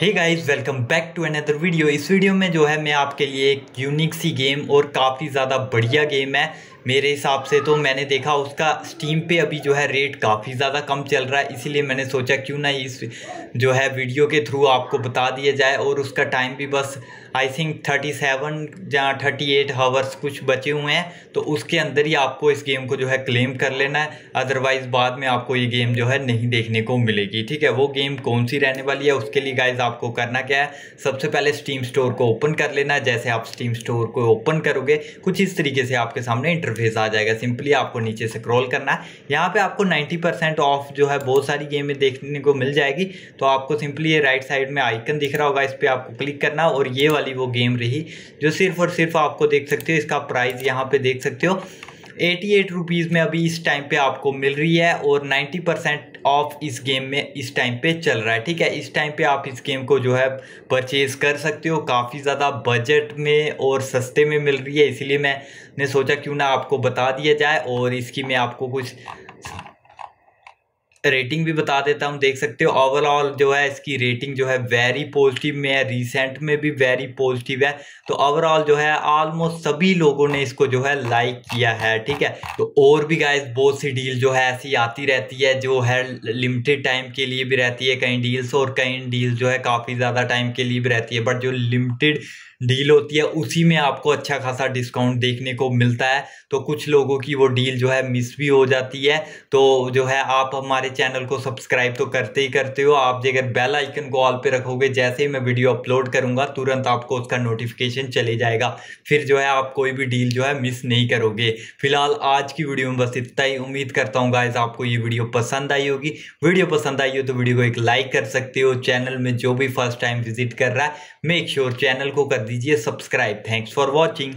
Hey guys welcome back to another video इस video में जो है मैं आपके लिए एक यूनिक सी गेम और काफ़ी ज़्यादा बढ़िया गेम है। मेरे हिसाब से तो मैंने देखा उसका स्टीम पे अभी जो है रेट काफ़ी ज़्यादा कम चल रहा है, इसीलिए मैंने सोचा क्यों ना इस जो है वीडियो के थ्रू आपको बता दिया जाए और उसका टाइम भी बस आई थिंक थर्टी सेवन या थर्टी एट हावर्स कुछ बचे हुए हैं तो उसके अंदर ही आपको इस गेम को जो है क्लेम कर लेना है अदरवाइज़ बाद में आपको ये गेम जो है नहीं देखने को मिलेगी। ठीक है, वो गेम कौन सी रहने वाली है उसके लिए गाइज़ आपको करना क्या है, सबसे पहले स्टीम स्टोर को ओपन कर लेना है जैसे आप स्टीम स्टोर को ओपन करोगे, कुछ इस तरीके से आपके सामने इंटरफेस आ जाएगा। सिंपली आपको नीचे से क्रॉल करना है। यहाँ पे आपको 90 परसेंट ऑफ़ जो है बहुत सारी गेमें देखने को मिल जाएगी। तो आपको सिंपली ये राइट साइड में आइकन दिख रहा होगा, इस पर आपको क्लिक करना और ये वाली वो गेम रही, जो सिर्फ़ और सिर्फ़ आपको देख सकते हो, इसका प्राइस यहाँ पे देख सकते हो। एटी एट रुपीज़ में अभी इस टाइम पे आपको मिल रही है और नाइन्टी परसेंट ऑफ़ इस गेम में इस टाइम पे चल रहा है, ठीक है? इस टाइम पे आप इस गेम को जो है परचेज़ कर सकते हो। काफ़ी ज़्यादा बजट में और सस्ते में मिल रही है, इसीलिए मैंने सोचा क्यों ना आपको बता दिया जाए और इसकी मैं आपको कुछ रेटिंग भी बता देता हूँ, देख सकते हो ओवरऑल जो है इसकी रेटिंग जो है वेरी पॉजिटिव में है रिसेंट में भी वेरी पॉजिटिव है। तो ओवरऑल जो है ऑलमोस्ट सभी लोगों ने इसको जो है लाइक किया है, ठीक है? तो और भी गाइस बहुत सी डील जो है ऐसी आती रहती है, जो है लिमिटेड टाइम के लिए भी रहती है, कई डील्स और कई डील्स जो है काफ़ी ज़्यादा टाइम के लिए भी रहती है। बट जो लिमिटेड डील होती है, उसी में आपको अच्छा खासा डिस्काउंट देखने को मिलता है। तो कुछ लोगों की वो डील जो है मिस भी हो जाती है। तो जो है आप हमारे चैनल को सब्सक्राइब तो करते ही करते हो। आप अगर बेल आइकन को ऑल पे रखोगे, जैसे ही मैं वीडियो अपलोड करूँगा, तुरंत आपको उसका नोटिफिकेशन चले जाएगा। फिर जो है आप कोई भी डील जो है मिस नहीं करोगे। फ़िलहाल आज की वीडियो में बस इतना ही। उम्मीद करता हूँ गाइज़ आपको ये वीडियो पसंद आई होगी। वीडियो पसंद आई हो तो वीडियो को एक लाइक कर सकते हो। चैनल में जो भी फ़र्स्ट टाइम विज़िट कर रहा है मेक श्योर चैनल को कर दीजिए सब्सक्राइब थैंक्स फॉर वॉचिंग